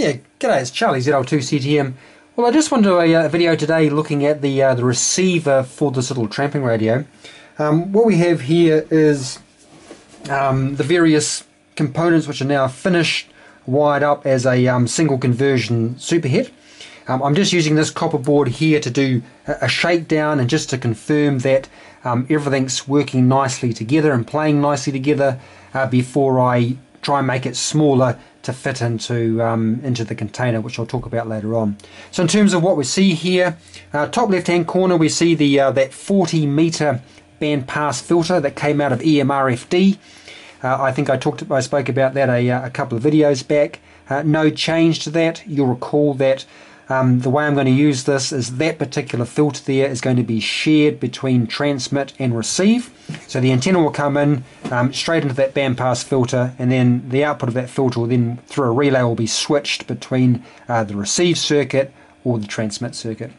Yeah, g'day, it's Charlie ZL2CTM. Well, I just wanted to do a, a, video today looking at the uh, the receiver for this little tramping radio. Um, what we have here is um, the various components which are now finished, wired up as a um, single conversion superhet. Um, I'm just using this copper board here to do a, a shakedown and just to confirm that um, everything's working nicely together and playing nicely together uh, before I try and make it smaller to fit into um, into the container, which I'll talk about later on. So in terms of what we see here, uh, top left hand corner we see the uh, that 40 meter band pass filter that came out of EMRFD. Uh, I think I talked I spoke about that a, uh, a couple of videos back. Uh, no change to that. You'll recall that um, the way I'm going to use this is that particular filter there is going to be shared between transmit and receive. So the antenna will come in um, straight into that bandpass filter and then the output of that filter will then through a relay will be switched between uh, the receive circuit or the transmit circuit.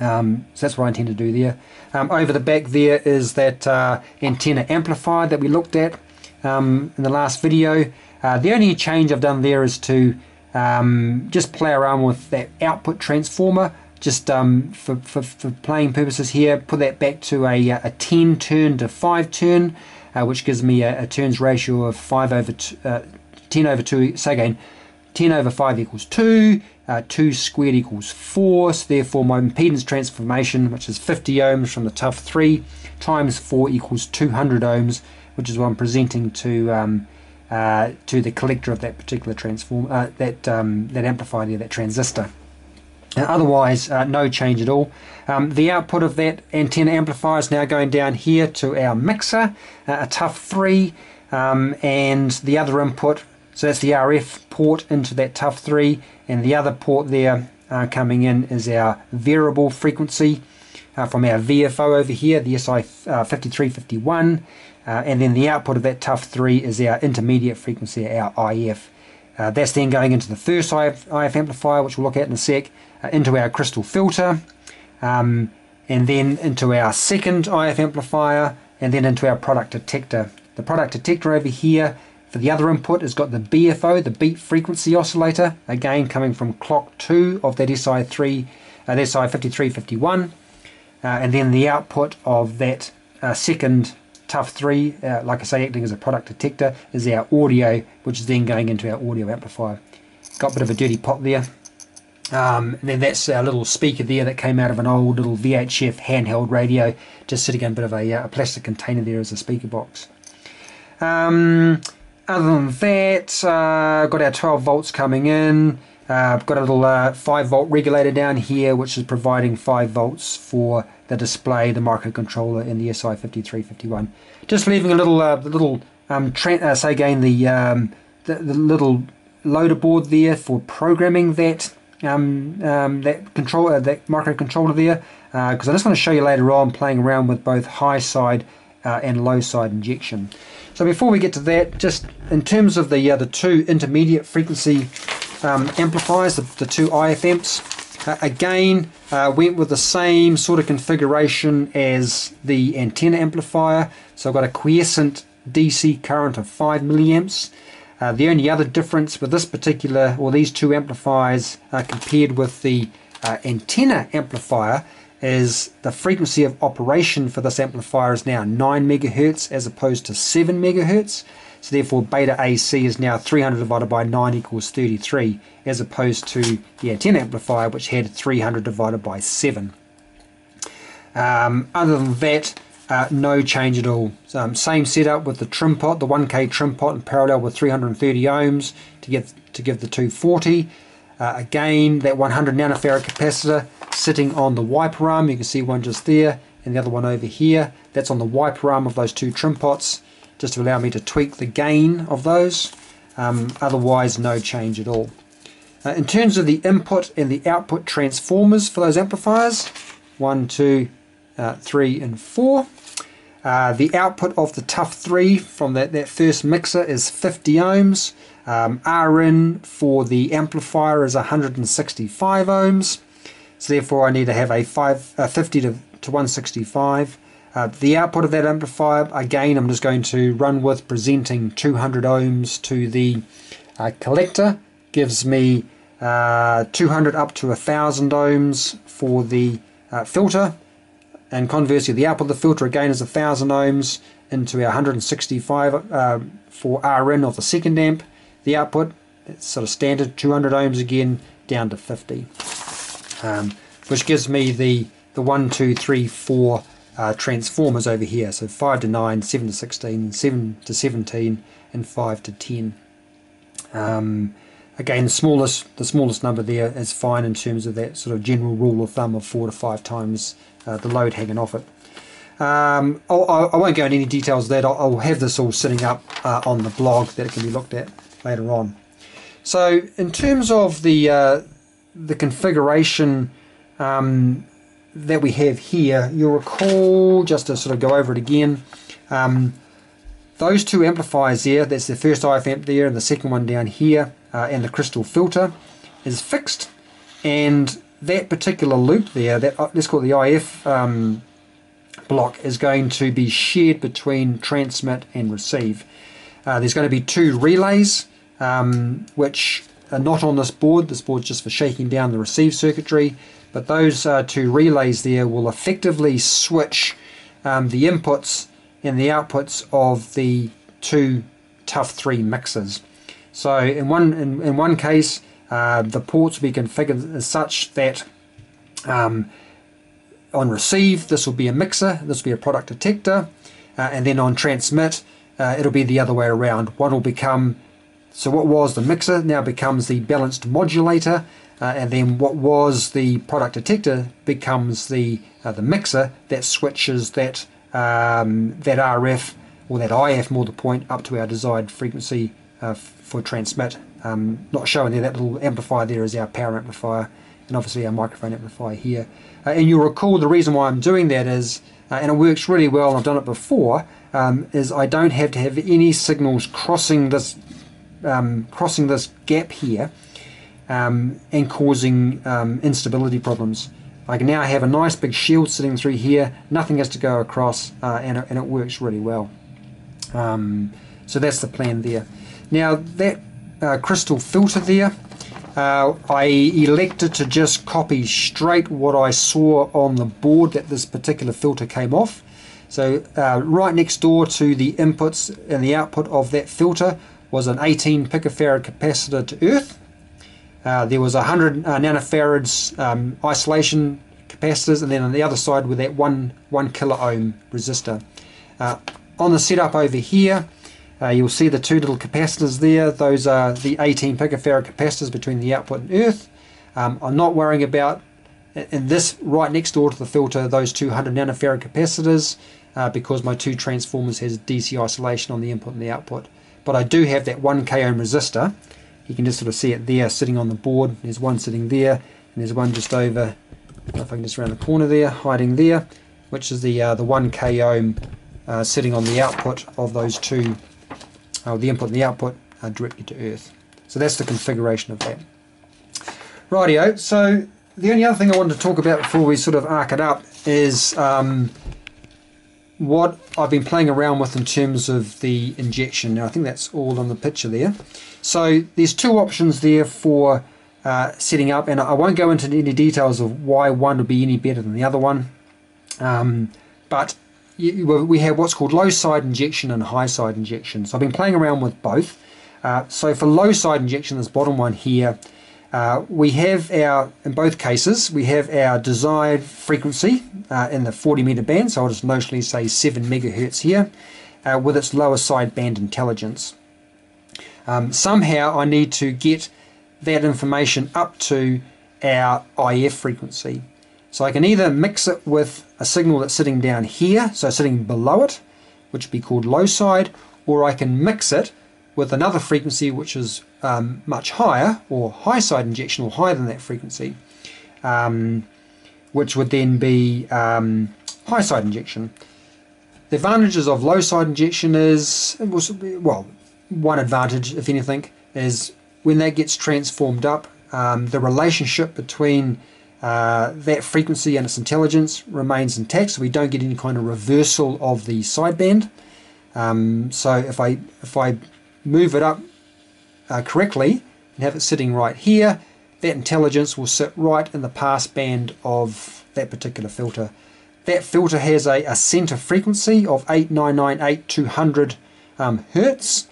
Um, so that's what I intend to do there. Um, over the back there is that uh, antenna amplifier that we looked at um, in the last video. Uh, the only change I've done there is to um, just play around with that output transformer. Just um, for, for, for, playing purposes here put that back to a, a 10 turn to 5 turn uh, which gives me a, a, turns ratio of 5 over t- uh, 10 over 2 so again 10 over 5 equals 2 uh, 2 squared equals 4 so therefore my impedance transformation which is 50 ohms from the TUF 3 times 4 equals 200 ohms which is what I'm presenting to um, uh, to the collector of that particular transform uh, that um, that amplifier there, that transistor. Uh, otherwise, uh, no change at all. Um, the output of that antenna amplifier is now going down here to our mixer, uh, a TUF 3, um, and the other input, so that's the RF port into that TUF 3, and the other port there uh, coming in is our variable frequency from our VFO over here, the SI 5351. Uh, and then the output of that TUF 3 is our intermediate frequency, our IF. Uh, that's then going into the first IF, IF, amplifier, which we'll look at in a sec, uh, into our crystal filter, um, and then into our second IF amplifier, and then into our product detector. The product detector over here for the other input has got the BFO, the beat frequency oscillator, again coming from clock 2 of that SI3, uh, that SI5351, uh, and then the output of that uh, second TUF 3, uh, like I say, acting as a product detector, is our audio, which is then going into our audio amplifier. Got a bit of a dirty pot there. Um, and then that's our little speaker there that came out of an old little VHF handheld radio, just sitting in a bit of a, uh, a plastic container there as a speaker box. Um, other than that, uh, got our 12 volts coming in. Uh, I've got a little uh, 5 volt regulator down here which is providing 5 volts for the display, the microcontroller in the SI5351. Just leaving a little, uh, little um, uh, say again, the, um, the, the, little loader board there for programming that um, um that control uh, that microcontroller there because uh, I just want to show you later on playing around with both high side and low side injection. So before we get to that, just in terms of the the two intermediate frequency um, amplifiers, the, the, two IF amps. Uh, again, uh, went with the same sort of configuration as the antenna amplifier. So I've got a quiescent DC current of 5 milliamps. Uh, the only other difference with this particular, or these two amplifiers uh, compared with the uh, antenna amplifier is the frequency of operation for this amplifier is now 9 megahertz as opposed to 7 megahertz. So therefore beta AC is now 300 divided by 9 equals 33 as opposed to the antenna amplifier which had 300 divided by 7. Um, other than that, uh, no change at all. Um, same setup with the trim pot, the 1K trim pot in parallel with 330 ohms to get to give the 240. Uh, again, that 100 nanofarad capacitor sitting on the wiper arm. You can see one just there and the other one over here. That's on the wiper arm of those two trim pots just to allow me to tweak the gain of those. Um, otherwise, no change at all. Uh, in terms of the input and the output transformers for those amplifiers, one, two, uh, three, and four. Uh, the output of the TUF 3 from that, that first mixer is 50 ohms. Um, Rin for the amplifier is 165 ohms. So therefore I need to have a, five, uh, 50 to, to 165. Uh, the output of that amplifier, again, I'm just going to run with presenting 200 ohms to the uh, collector. Gives me uh, 200 up to 1000 ohms for the uh, filter. And conversely the output of the filter again is 1000 ohms into our 165 uh, for RN of the second amp. The output it's sort of standard 200 ohms again down to 50 um, which gives me the the 1 2 3 4 uh, transformers over here. So 5 to 9 7 to 16 7 to 17 and 5 to 10 um, again the smallest the smallest number there is fine in terms of that sort of general rule of thumb of four to five times uh, the load hanging off it. Um, I won't go into any details of that. I'll, I'll have this all sitting up uh, on the blog that it can be looked at later on. So in terms of the uh, the configuration um, that we have here you'll recall just to sort of go over it again um, those two amplifiers there, that's the first IF amp there and the second one down here, uh, and the crystal filter is fixed. And that particular loop there, that uh, let's call the IF um, block, is going to be shared between transmit and receive. Uh, there's going to be two relays, um, which are not on this board. This board's just for shaking down the receive circuitry. But those uh, two relays there will effectively switch um, the inputs and the outputs of the two TUF 3 mixers. So in one in, in one case, uh, the ports will be configured as such that um, on receive this will be a mixer, this will be a product detector, uh, and then on transmit uh, it'll be the other way around. One will become so what was the mixer now becomes the balanced modulator, uh, and then what was the product detector becomes the uh, the mixer that switches that um, that RF or that IF more the point up to our desired frequency uh, for transmit. Um, not showing there, that little amplifier there is our power amplifier and obviously our microphone amplifier here. Uh, and you'll recall the reason why I'm doing that is, uh, and it works really well, I've done it before, um, is I don't have to have any signals crossing this um, crossing this gap here um, and causing um, instability problems. I can now have a nice big shield sitting through here, nothing has to go across, uh, and, it, and, it, works really well. Um, so that's the plan there. Now that uh, crystal filter there, uh, I elected to just copy straight what I saw on the board that this particular filter came off. So uh, right next door to the inputs and the output of that filter was an 18 picofarad capacitor to earth uh, there was 100 uh, nanofarads um, isolation capacitors, and then on the other side with that one one kilo ohm resistor. Uh, on the setup over here, uh, you'll see the two little capacitors there. Those are the 18 picofarad capacitors between the output and earth. Um, I'm not worrying about in this right next door to the filter those 200 nanofarad capacitors uh, because my two transformers has DC isolation on the input and the output. But I do have that 1 k ohm resistor you can just sort of see it there sitting on the board. There's one sitting there, and there's one just over, if I can just around the corner there, hiding there, which is the uh, the 1k ohm uh, sitting on the output of those two, uh, the input and the output uh, directly to earth. So that's the configuration of that. Rightio, so the only other thing I wanted to talk about before we sort of arc it up is um, what I've been playing around with in terms of the injection. Now I think that's all on the picture there. So there's two options there for uh, setting up and I won't go into any details of why one would be any better than the other one. Um, but you, we have what's called low side injection and high side injection. So I've been playing around with both. Uh, so for low side injection, this bottom one here, uh, we have our, in both cases, we have our desired frequency uh, in the 40 meter band, so I'll just notionally say 7 megahertz here, uh, with its lower side band intelligence. Um, somehow I need to get that information up to our IF frequency. So I can either mix it with a signal that's sitting down here, so sitting below it, which would be called low side, or I can mix it with another frequency which is um, much higher, or high side injection, or higher than that frequency, um, which would then be um, high side injection. The advantages of low side injection is, well, one advantage, if anything, is when that gets transformed up, um, the relationship between uh, that frequency and its intelligence remains intact, so we don't get any kind of reversal of the sideband. Um, so if I if I move it up uh, correctly and have it sitting right here, that intelligence will sit right in the passband of that particular filter. That filter has a, a center frequency of 8998 um, hertz,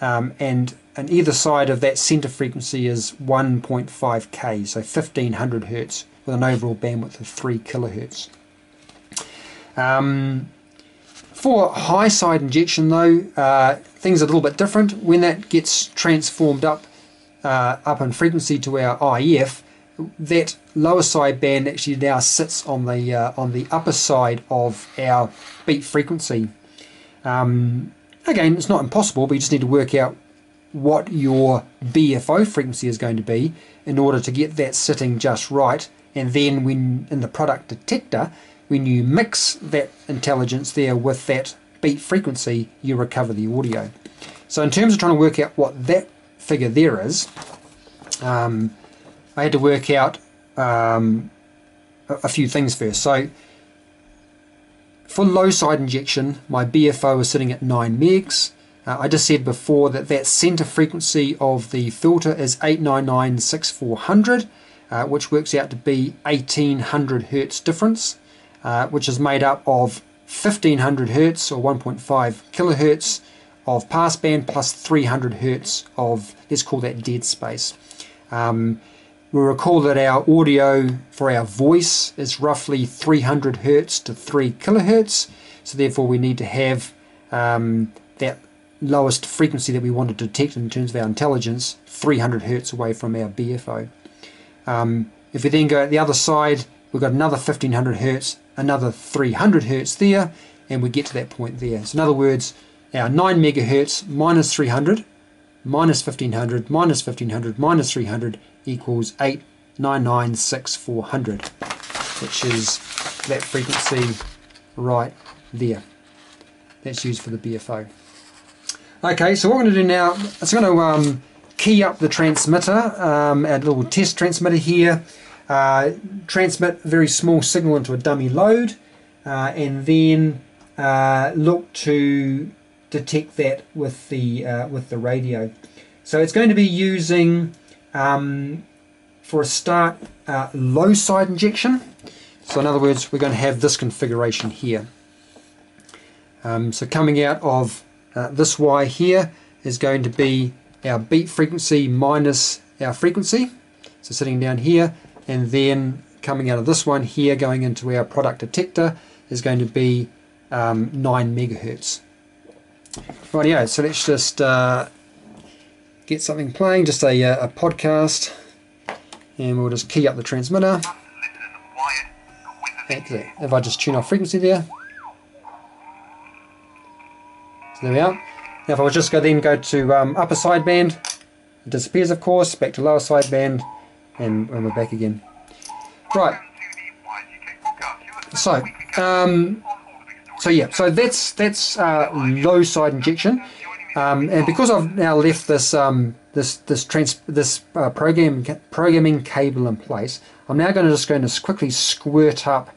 um, and on either side of that center frequency is 1.5k, so 1500 hertz, with an overall bandwidth of 3 kilohertz. Um, for high side injection though, uh, things are a little bit different. When that gets transformed up uh, up in frequency to our IF, that lower side band actually now sits on the uh, on the upper side of our beat frequency. Um, again, it's not impossible, but you just need to work out what your BFO frequency is going to be in order to get that sitting just right. And then when in the product detector, when you mix that intelligence there with that beat frequency, you recover the audio. So in terms of trying to work out what that figure there is, um, I had to work out um, a, few things first. So for low side injection, my BFO is sitting at 9 megs. Uh, I just said before that that center frequency of the filter is 8996400, uh, which works out to be 1800 hertz difference, uh, which is made up of 1500 hertz or 1.5 kilohertz of passband plus 300 hertz of, let's call that dead space. Um, we recall that our audio for our voice is roughly 300 hertz to 3 kilohertz, so therefore we need to have um, that lowest frequency that we want to detect in terms of our intelligence 300 hertz away from our BFO. Um, if we then go at the other side, we've got another 1500 hertz, another 300 hertz there, and we get to that point there. So in other words, our 9 megahertz minus 300 minus 1500 minus 1500 minus 300 equals 8996400 which is that frequency right there. That's used for the BFO okay so what we're going to do now is going to um, key up the transmitter um, a little test transmitter here uh, transmit a very small signal into a dummy load uh, and then uh, look to detect that with the uh, with the radio. So it's going to be using um, for a start low side injection. So in other words, we're going to have this configuration here. Um, so coming out of uh, this Y here is going to be our beat frequency minus our frequency. So sitting down here, and then coming out of this one here, going into our product detector, is going to be um, 9 megahertz. Rightio, so let's just uh, get something playing, just a, uh, a podcast, and we'll just key up the transmitter. If I just tune off frequency there. So there we are. Now if I was just go then go to um, upper sideband, it disappears of course, back to lower sideband, and, and we're back again. Right. So, um, so yeah, so that's that's uh, low side injection, um, and because I've now left this um, this this trans this uh, program programming cable in place, I'm now going to just going to quickly squirt up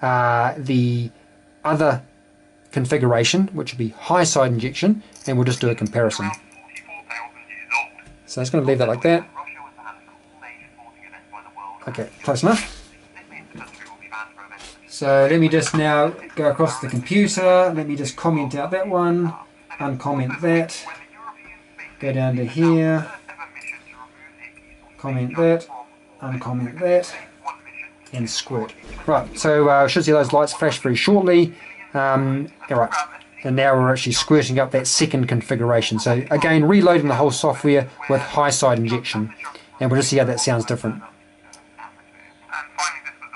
uh, the other configuration, which would be high side injection, and we'll just do a comparison. So I'm just going to leave that like that. Okay, close enough. So let me just now go across the computer. Let me just comment out that one, uncomment that, go down to here, comment that, uncomment that, and squirt. Right, so uh, should see those lights flash very shortly. Um, all right, and now we're actually squirting up that second configuration. So again, reloading the whole software with high side injection, and we'll just see how that sounds different.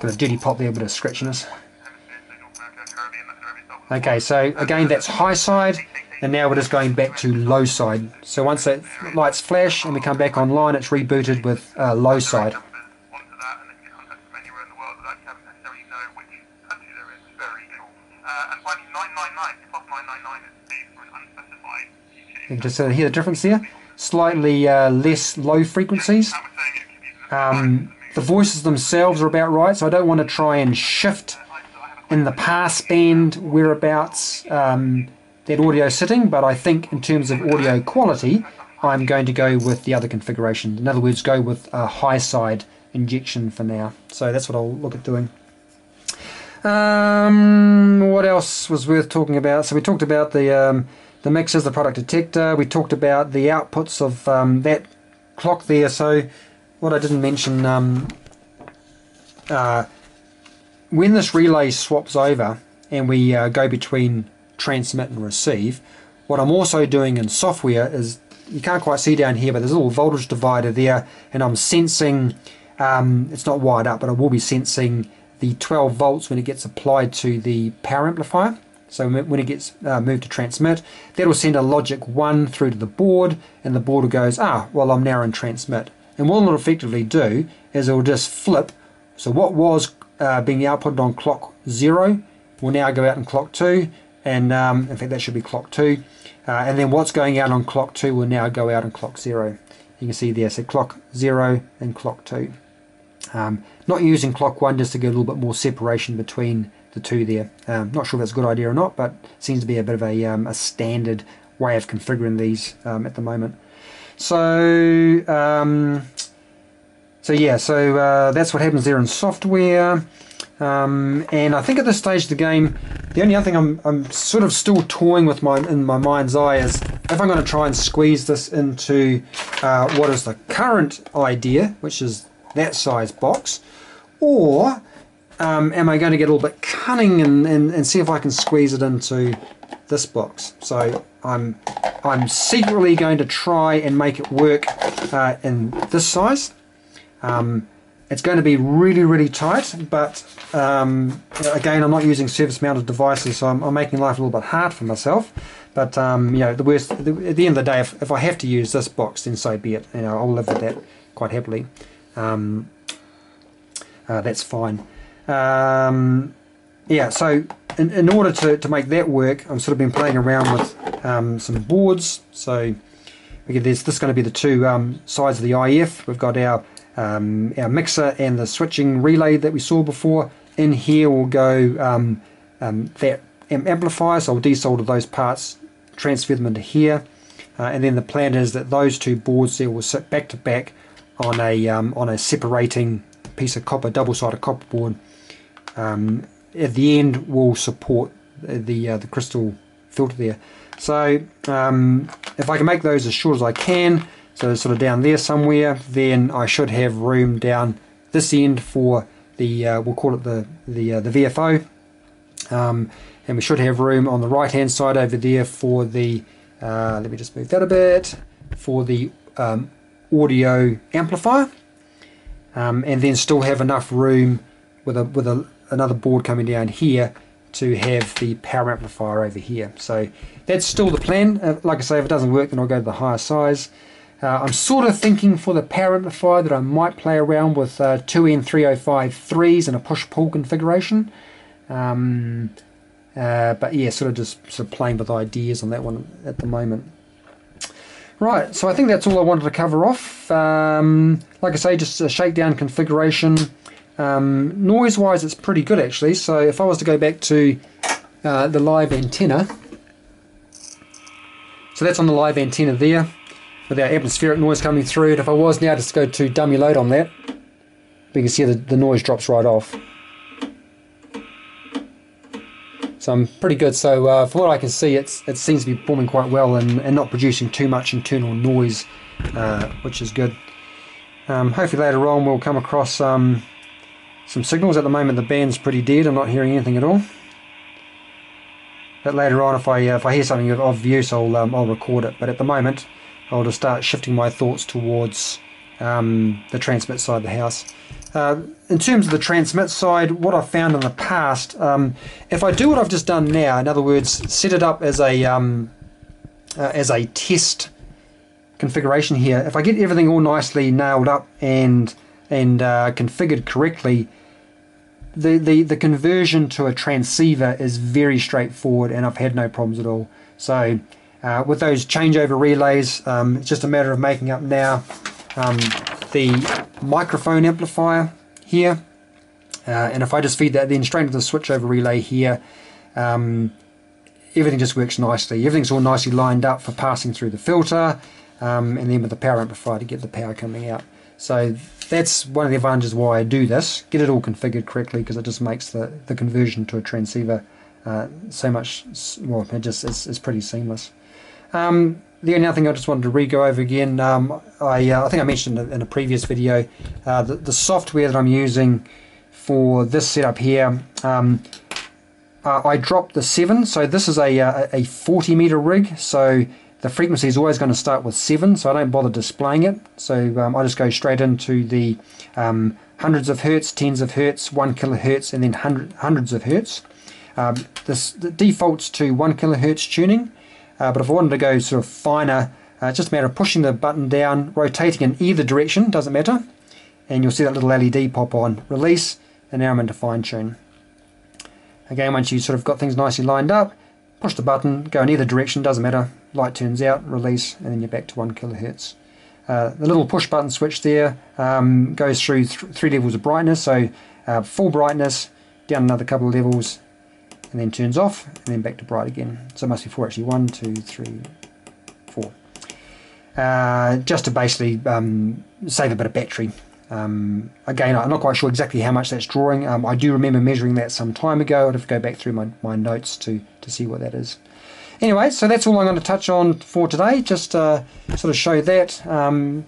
Got a dirty pop there, a bit of scratchiness. Okay, so again that's high side and now we're just going back to low side. So once that lights flash and we come back online it's rebooted with uh, low side. You can just uh, hear the difference there. Slightly uh, less low frequencies. Um, the voices themselves are about right, so I don't want to try and shift in the pass band whereabouts um, that audio is sitting, but I think in terms of audio quality, I'm going to go with the other configuration. In other words, go with a high side injection for now. So that's what I'll look at doing. Um, what else was worth talking about? So we talked about the um, the mixers, the product detector. We talked about the outputs of um, that clock there. So what I didn't mention, um, uh, when this relay swaps over and we uh, go between transmit and receive, what I'm also doing in software is, you can't quite see down here, but there's a little voltage divider there, and I'm sensing, um, it's not wired up, but I will be sensing the 12 volts when it gets applied to the power amplifier. So when it gets uh, moved to transmit, that will send a logic 1 through to the board, and the board goes, ah, well, I'm now in transmit. And what it'll effectively do is it will just flip. So what was uh, being outputted on clock 0 will now go out in clock 2, and um, in fact that should be clock 2. Uh, and then what's going out on clock 2 will now go out on clock 0. You can see there, so clock 0 and clock 2. Um, not using clock 1 just to get a little bit more separation between the two there. Um, not sure if that's a good idea or not, but seems to be a bit of a, um, a standard way of configuring these um, at the moment. So, um, so yeah, so uh, that's what happens there in software. Um, and I think at this stage of the game, the only other thing I'm, I'm sort of still toying with my in my mind's eye is if I'm going to try and squeeze this into uh, what is the current idea, which is that size box, or um, am I going to get a little bit cunning and, and, and see if I can squeeze it into this box? So I'm, I'm secretly going to try and make it work uh, in this size. Um, it's going to be really, really tight, but um, again, I'm not using surface-mounted devices, so I'm, I'm, making life a little bit hard for myself. But um, you know, the worst the, at the end of the day, if, if I have to use this box, then so be it. You know, I'll live with that quite happily. Um, uh, that's fine. Um, yeah, so in, in order to, to make that work, I've sort of been playing around with um, some boards. So again, this going to be the two um, sides of the IF. We've got our um, our mixer and the switching relay that we saw before. In here will go um, um, that amplifier, so I'll desolder those parts, transfer them into here, uh, and then the plan is that those two boards there will sit back to back on a on a separating piece of copper, double-sided copper board um, at the end will support the uh, the crystal filter there. So um, if I can make those as short as I can, so sort of down there somewhere, then I should have room down this end for the uh, we'll call it the the uh, the VFO, um, and we should have room on the right hand side over there for the uh, let me just move that a bit for the um, audio amplifier, um, and then still have enough room with a with a another board coming down here to have the power amplifier over here. So that's still the plan. Uh, like I say, if it doesn't work, then I'll go to the higher size. Uh, I'm sort of thinking for the power amplifier that I might play around with uh, 2N3053s and a push-pull configuration. Um, uh, but yeah, sort of just sort of playing with ideas on that one at the moment. Right, so I think that's all I wanted to cover off. Um, like I say, just a shakedown configuration. Um, Noise-wise, it's pretty good actually. So if I was to go back to uh, the live antenna, so that's on the live antenna there, with our atmospheric noise coming through. And if I was now to go to dummy load on that, we can see the, the noise drops right off. So I'm pretty good. So uh, from what I can see, it's, it seems to be performing quite well and, and not producing too much internal noise, uh, which is good. Um, hopefully later on we'll come across um, some signals. At the moment the band's pretty dead, I'm not hearing anything at all. But later on if I uh, if I hear something of, of use I'll, um, I'll record it. But at the moment I'll just start shifting my thoughts towards um, the transmit side of the house. uh, in terms of the transmit side, what I've found in the past, um, if I do what I've just done now, in other words, set it up as a um, uh, as a test configuration here, if I get everything all nicely nailed up and and uh, configured correctly, the, the, the conversion to a transceiver is very straightforward and I've had no problems at all. So uh, with those changeover relays, um, it's just a matter of making up now um, the microphone amplifier here. Uh, and if I just feed that then straight into the switchover relay here, um, everything just works nicely. Everything's all nicely lined up for passing through the filter um, and then with the power amplifier to get the power coming out. So that's one of the advantages why I do this. Get it all configured correctly because it just makes the, the conversion to a transceiver uh, so much, well, it just it's, it's pretty seamless. Um, the only other thing I just wanted to re-go over again, um, I, uh, I think I mentioned in a previous video, uh, the, the software that I'm using for this setup here, um, uh, I dropped the 7, so this is a, uh, a 40 meter rig, so the frequency is always going to start with 7, so I don't bother displaying it. So um, I just go straight into the um, hundreds of hertz, tens of hertz, 1 kilohertz, and then hundred, hundreds of hertz. Um, this defaults to 1 kilohertz tuning, uh, but if I wanted to go sort of finer, uh, it's just a matter of pushing the button down, rotating in either direction, doesn't matter, and you'll see that little LED pop on, release, and now I'm into fine tune. Again, once you've sort of got things nicely lined up, push the button, go in either direction, doesn't matter, light turns out, release, and then you're back to 1 kilohertz. Uh, the little push button switch there um, goes through th three levels of brightness, so uh, full brightness, down another couple of levels, and then turns off, and then back to bright again. So it must be four actually, one, two, three, four. Uh, just to basically um, save a bit of battery. Um, again, I'm not quite sure exactly how much that's drawing. Um, I do remember measuring that some time ago. I'd have to go back through my, my notes to, to see what that is. Anyway, so that's all I'm going to touch on for today. Just uh, sort of show that. Um,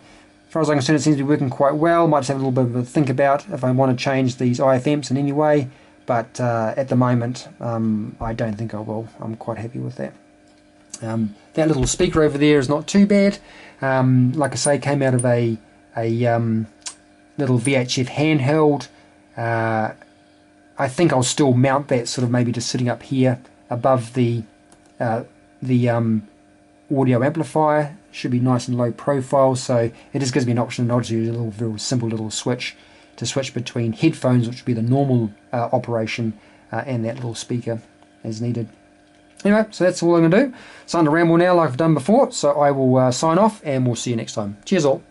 as far as I'm concerned, it seems to be working quite well. Might just have a little bit of a think about if I want to change these IF amps in any way. But uh, at the moment, um, I don't think I will. I'm quite happy with that. Um, that little speaker over there is not too bad. Um, like I say, came out of a, a little VHF handheld. Uh, I think I'll still mount that sort of maybe just sitting up here above the uh, the um, audio amplifier should be nice and low profile so it just gives me an option to use a little very simple little switch to switch between headphones which would be the normal uh, operation uh, and that little speaker as needed. Anyway, so that's all I'm going to do. It's under ramble now like I've done before, so I will uh, sign off and we'll see you next time. Cheers all.